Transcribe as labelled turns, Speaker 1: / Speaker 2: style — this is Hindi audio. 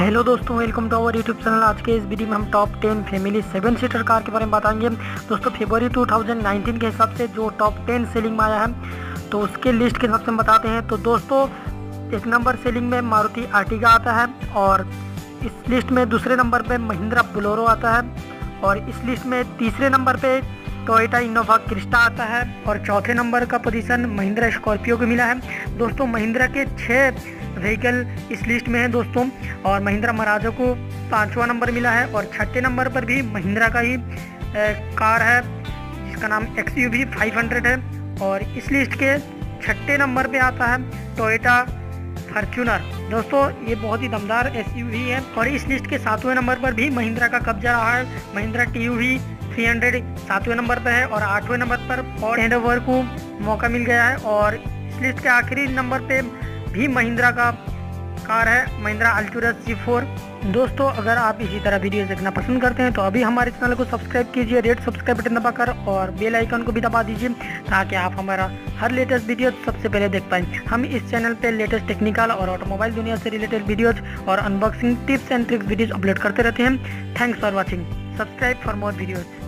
Speaker 1: हेलो दोस्तों welcome to our YouTube channel आज के इस वीडियो में हम top 10 family seven seater car के बारे में बताएँगे। दोस्तों फरवरी 2019 के हिसाब से जो टॉप 10 सेलिंग में आया है तो उसके लिस्ट के हिसाब से हम बताते हैं। तो दोस्तों, एक नंबर सेलिंग में मारुति आर्टिगा आता है और इस लिस्ट में दूसरे नंबर पर महिंद्रा बुलोरो आता है और इस लिस्ट में तीसरे नंबर पर टोयोटा इनोवा क्रिस्टा आता है और चौथे नंबर का पोजीशन महिंद्रा स्कॉर्पियो को मिला है। दोस्तों, महिंद्रा के छः व्हीकल इस लिस्ट में है दोस्तों। और महिंद्रा महाराजा को पाँचवा नंबर मिला है और छठे नंबर पर भी महिंद्रा का ही कार है, जिसका नाम X U V five hundred है। और इस लिस्ट के छठे नंबर पे आता है टोयोटा फॉर्चूनर दोस्तों, ये बहुत ही दमदार एसयूवी है और इस लिस्ट के सातवें नंबर पर भी महिंद्रा का कब्जा रहा है। Mahindra T U V three hundred सातवें नंबर पर है और आठवें नंबर पर फॉर्ड हैंडओवर को मौका मिल गया है। और इस लिस्ट के आखिरी नंबर पे भी महिंद्रा का कार है, महिंद्रा अल्टूरस जी फोर दोस्तों, अगर आप इसी तरह वीडियो देखना पसंद करते हैं तो अभी हमारे चैनल को सब्सक्राइब कीजिए, रेड सब्सक्राइब बटन दबाकर और बेल आइकन को भी दबा दीजिए, ताकि आप हमारा हर लेटेस्ट वीडियो सबसे पहले देख पाएँ। हम इस चैनल पर लेटेस्ट टेक्निकल और ऑटोमोबाइल दुनिया से रिलेटेड वीडियोज़ और unboxing tips and tricks videos upload करते रहते हैं। Thanks for watching subscribe for more videos